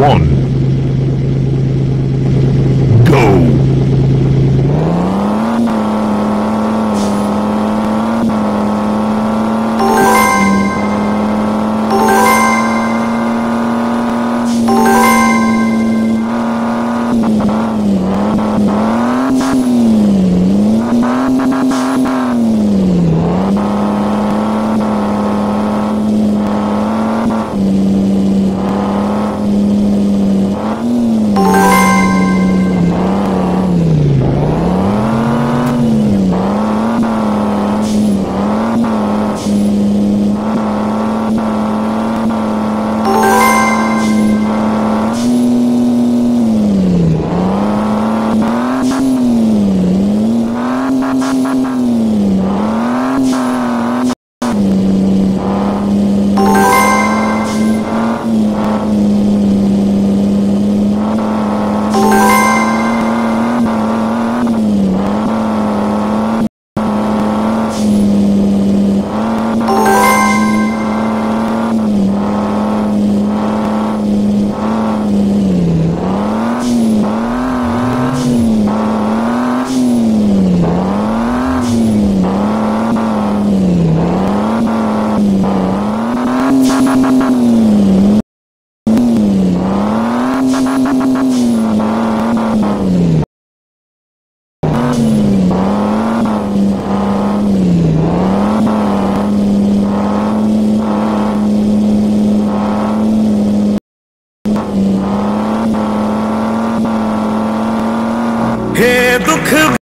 one. दुख